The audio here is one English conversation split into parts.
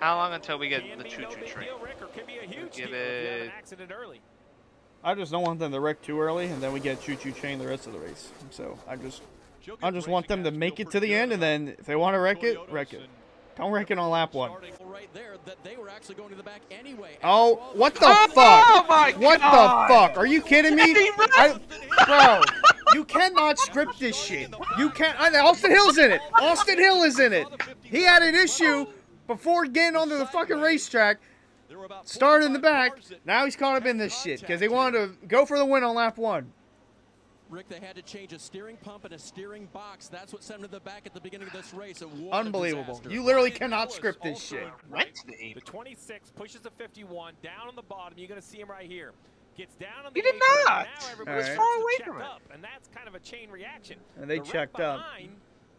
How long until we get the choo-choo train? Give it. I just don't want them to wreck too early, and then we get choo-choo chain the rest of the race. So I just, I just want them to make it to the end, and then if they want to wreck it, wreck it. Don't wreck it on lap one. Oh, what the Oh, fuck? oh my what God. the fuck? Are you kidding me? I, bro, you cannot script this shit. You can't. Austin Hill's in it. Austin Hill is in it. He had an issue before getting onto the fucking racetrack. Started in the back. Now he's caught up in this shit because they wanted to go for the win on lap one. Rick, they had to change a steering pump and a steering box. That's what sent him to the back at the beginning of this race. It was a Unbelievable. You literally cannot script this shit. The 26 pushes the 51 down on the bottom. You're going to see him right here. Gets down on the He did apron, not. Now everybody Alright. starts Far away from it. up, and that's kind of a chain reaction. And they the wreck checked up. behind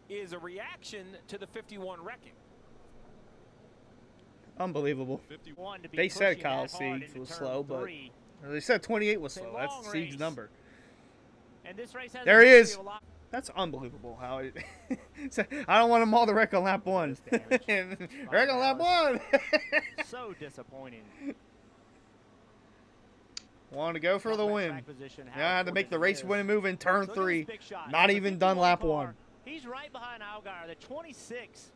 is a reaction to the 51 wrecking. Unbelievable. They said Kyle Sieg's was slow, but they said 28 was slow. That's Sieg's number. And this race has There he is. of a lot- That's unbelievable. How it, I don't want them all to wreck on lap one. wreck on lap one. so disappointing. Want to go for the win. position, Yeah, I had to make the race winning move in turn Look at this three. Not even done lap one. He's right behind Allgaier, the 26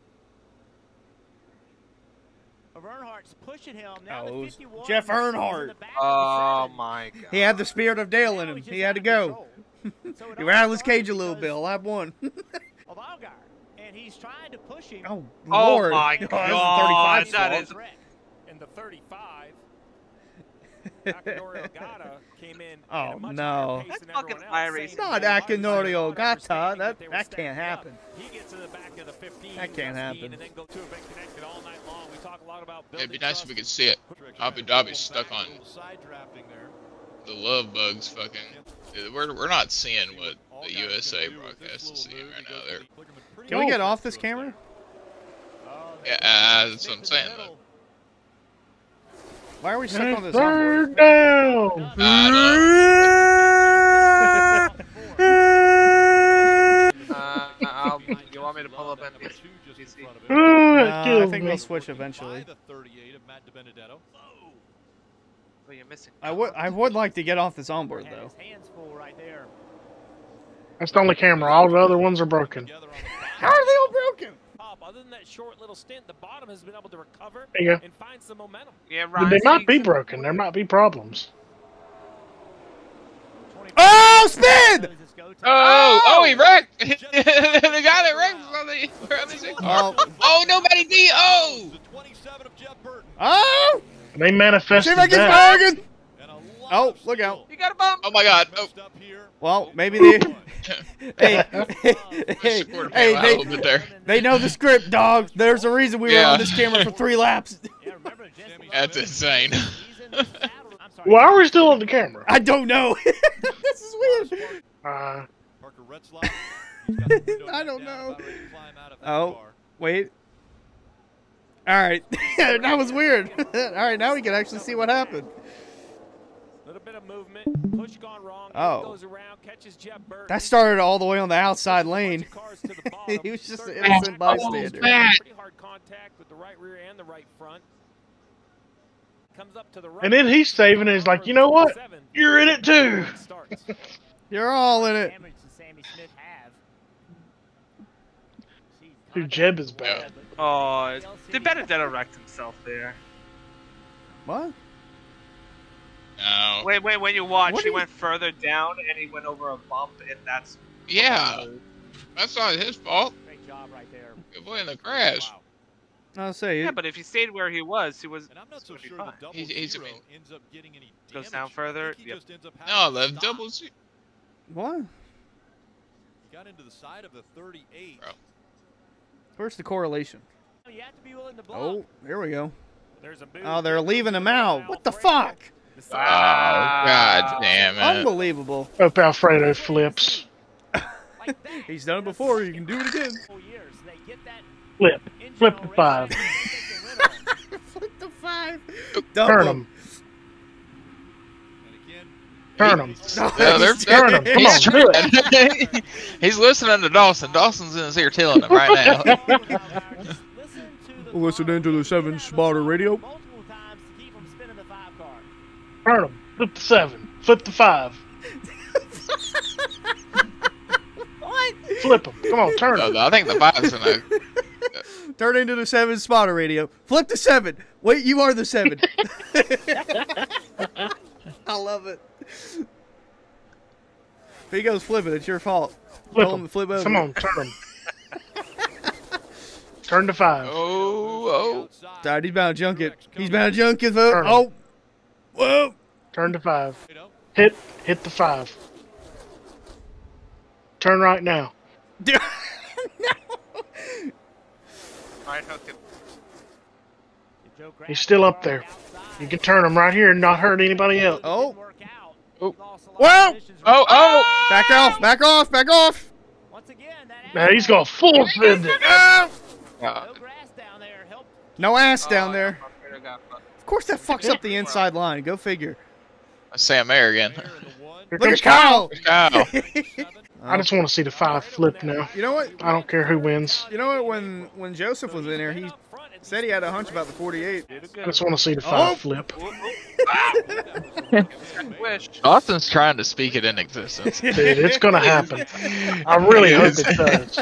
of Earnhardt's pushing him. Now Oh, the 51 Jeff Earnhardt. the back of the Oh seven. my god. He had the spirit of Dale in him. he's He had to go. So He rattled his cage a little bit because on lap one. Of Allgaier, and he's trying to push him. oh, Oh Lord. my Oh, God, that's a 35 that fault. is- Wreck. In the 35, Akinori Ogata came in Oh, at a oh, much no. higher That's fucking everyone fire racing. that Not Akinori Ogata. That- that can't stacking up. happen. He gets to the back of the 15. That can't Westin, happen. And then go to have been connected all night long. We talk a lot about It'd be nice if we could see it. Abu Dhabi's stuck on the love bugs fucking. We're, we're not seeing what the USA broadcast is seeing right now. They're, Can we get off this camera? yeah, uh, that's what I'm saying. Though. Why are we stuck on this Third down. I Uh, I'll, you want me to pull up NBC? Ooh, that Uh, I think me. we'll switch eventually. Well, you're missing. I would I would like to get off this onboard though. hands full right there. That's the only camera. All the other ones are broken. How are they all broken? Top. Other than that short little stint, the bottom has been able to recover There you go. and find some momentum. Yeah, But Ryan. They might be broken. There might be problems. Oh, spin! Knows his go time. Oh, oh, he oh. wrecked. the guy that wrecked was on the. On the Oh, oh, nobody D. Oh, oh! They See manifested if I can that. Oh, look out! You got a bump. oh my God. Oh, Well, maybe they. hey, hey, hey, hey, panel out a they, little bit there. they know the script, dog. There's a reason we were on this camera for three laps. Yeah, remember Jesse That's insane. He's in the saddle. I'm sorry. Why are we still on the camera? I don't know. This is weird. Uh, I don't know. Oh, wait. All right, that was weird. All right, now we can actually see what happened. Little bit of movement, push gone wrong. Oh. Goes around, catches Jeb Burton. That started all the way on the outside lane. Cars to the bottom. he was just an Third innocent bystander. Pretty hard contact with the right rear and the right front. Comes up to the right. And then he's saving and he's like, you know what? You're in it too. You're all in it. Damage to Sammy Smith have. Jeez, Dude, Jeb is bad. but- Oh, TLC. the Benedetto wrecked himself there. What? No. Wait, wait, when you watch, What he you- went further down and he went over a bump, and that's. Yeah, that's not his fault. Great job right there. Avoiding the crash. I'll say Yeah, but if he stayed where he was, he was. And I'm not so would be sure fine. the double He's- he's- zero ends up getting any Goes down further, he yep. just ends up No, having the to double. stop. Z- What? He got into the side of the 38. Bro. Where's the correlation? Oh, you have to be willing to block. Oh, there we go. There's a boot. Oh, they're leaving him out. What the fuck? Oh God damn it! Unbelievable. Hope Alfredo flips. He's done it before. You can do it again. Four years. They get that Flip. Engine Flip the five. ready, they can win on. Flip the five. Turn him. And again, Turn him. No, they're, Turn him. Come he's on, do it. he's listening to Dawson. Dawson's in his ear telling him right now. Listen to the Listening to the Seven Spotter Radio. Multiple times to keep 'em spinning the five car. Turn them. Flip the seven. Flip the five. What? Flip them. Come on, turn uh, them. No, I think the five's in a. Turn into the Seven Spotter Radio. Flip the seven. Wait, you are the seven. I love it. If he goes flipping, it's your fault. Flip Tell him 'em. to flip over. Come on, turn them. turn to five. Oh, oh. Dad, he's bound to junk it. He's bound to junk it. Though. Turn 'em. Oh. Whoa. Turn to five. Hit. Hit the five. Turn right now. Dude. Right hook it. He's still up there. You can turn him right here and not hurt anybody else. Oh. Oh. Whoa. oh, oh! Back off. Back off. Back off. Once again, that Now he's going full send it. No grass down there. Help No ass Oh, down there. I got fucked. Of course, that fucks up the inside line. Go figure. Sam Mayer again. Here Look at Kyle. Kyle. I just want to see the five flip now. You know what? I don't care who wins. You know what? When when Joseph was in there, he said he had a hunch about the 48. I just want to see the five Oh. flip. Austin's trying to speak it in existence. Dude, it's gonna happen. I really He hope is. it does.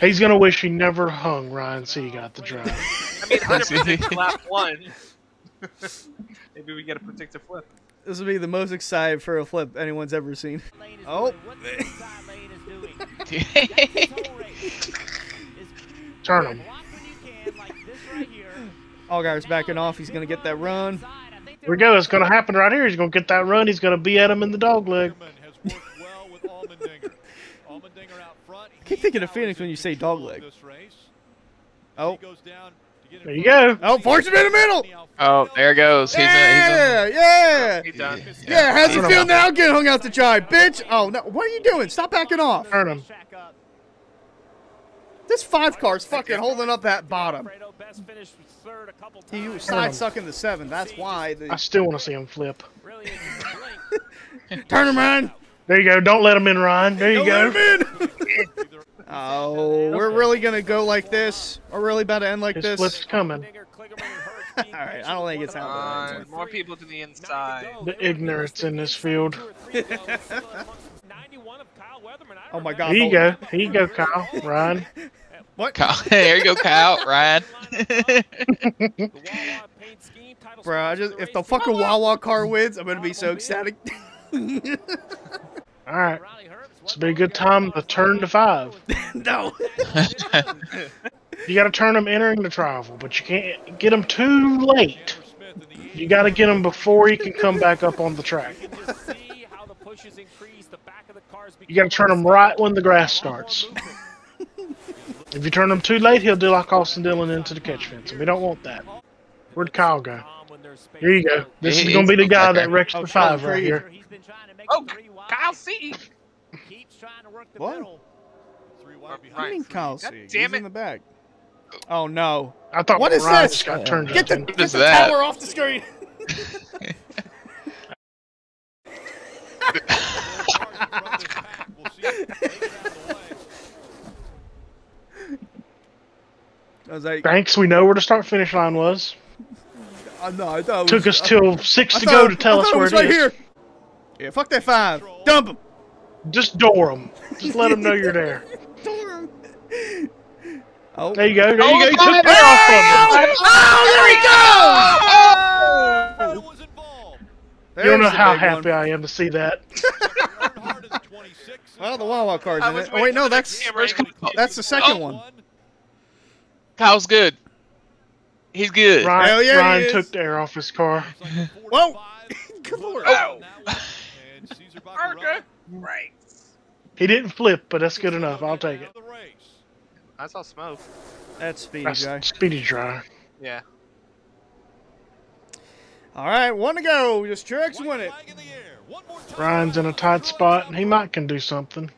He's gonna wish he never hung Ryan C got the drive. I mean, 100% lap one. Maybe we get a predictive flip. This will be the most excited for a flip anyone's ever seen. Oh. doing. What the inside lane is doing. That's his whole race. Is Turn him. block when you can, like this right here. Backing off. He's gonna get that run. Inside, I think Here we go. It's gonna happen right here. He's gonna get that run. He's gonna be at him in the dog leg. has worked well with Allmendinger. Allmendinger out front. I keep thinking of Phoenix when you say dog leg. Oh, He goes down to get in There you go. oh, fortune in the middle. Oh, there goes. He's in. He's Yeah, yeah, He's done. yeah. How's it feel now? Getting hung out to dry, bitch. Oh no, what are you doing? Stop backing off. Turn him. This five car's fucking holding up that bottom. Fredo best finished third a couple He was side sucking the seven. That's why. I still want to see him flip. Really, it's just a blink. turn him, Ryan. There you go. Don't let him in, Ryan. There you Don't go. let him in. oh, we're really gonna go like this. We're really about to end like His this. flip's coming. Digger, Kligerman, and Hurts being All right, I don't think it's happening. Uh, more people to the inside. The ignorance in this field. Oh my God. Here you hold go. Here you go, Kyle. Ryan. What? Kyle. there you go, Kyle. Ryan. Bro, I just if the fucking Wawa car wins, I'm gonna be so ecstatic. All right. This will be a good time to turn to five. no. You got to turn them entering the travel, but you can't get them too late. You got to get him before he can come back up on the track. You got to turn him right when the grass starts. If you turn him too late, he'll do like Austin Dillon into the catch fence, and we don't want that. Where'd Kyle go? Here you go. This is going to be the guy that wrecks the five right here. He's been trying to make Oh, it three wide. Kyle C. Keeps trying to work the What? middle. Three Or wide What do you mean Kyle God damn He's it. in the back. Oh no. I thought What is Ryan this? got turned Get the, in. get is the that? tower off the screen. I was like, Thanks. We know where the start finish line was. oh, no, I thought it Took was, us till six I to thought- go to tell us where it it right is. here. Yeah, fuck that five. Dump him. Just door them. Just let them know you're there. Oh. There you go. There you go. You Oh, took that off of him. Oh, oh there he goes. was involved. You don't know how happy one. I am to see that. Earnhardt is 26. Well, the Wawa car's I in it. Oh wait, no, waiting that's that's the second Oh. one. Kyle's good. He's good. Ryan, Hell yeah, he Ryan is. took the air off his car. Whoa. Good lord. Oh. And Caesar Parker. Baccarat Right. He didn't flip, but that's good enough. I'll take it. I saw smoke. That's speedy, That's guy. speedy dry. Yeah. All right, one to go. Just Truex win it. in the air. One more time. Ryan's in a tight spot, and he might can do something.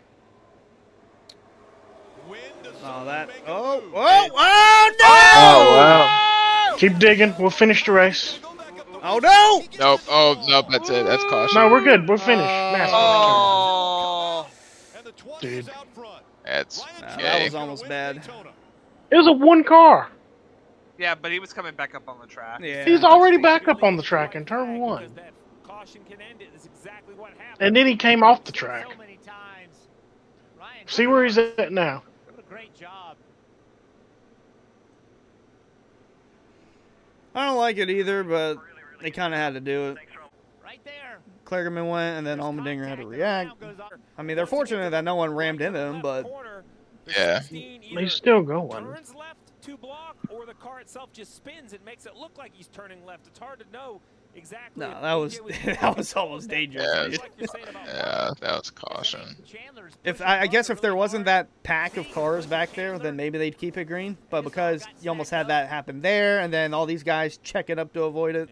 Win Oh, that. make Oh, oh, oh no! Oh wow. Keep digging. We'll finish the race. Go back up the Oh no! Nope. Oh nope. That's it. That's caution. No, we're good. We're finished. NASCAR. Uh, oh. And the 20 Dude. is out front. That's Ryan Nah, that was almost bad. It was a one car. Yeah, but he was coming back up on the track. Yeah. He's already back up on the track in turn one. Because that caution can end it. Is exactly. And then he came off the track. So many times. Ryan, See where he's at now. Great job. I don't like it either, but they kind of had to do it. Right there. Kligerman went, and then Allmendinger had to react. now goes on. I mean, they're fortunate that no one rammed into him, but Yeah. He's still going. Turns left to block, or the car itself just spins and makes it look like he's turning left. It's hard to know exactly. no, that was that was almost dangerous. Yeah, dude. Like you're saying about Yeah, that was caution. If I, I guess if there wasn't that pack of cars back there, then maybe they'd keep it green. But because you almost had that happen there, and then all these guys checking up to avoid it,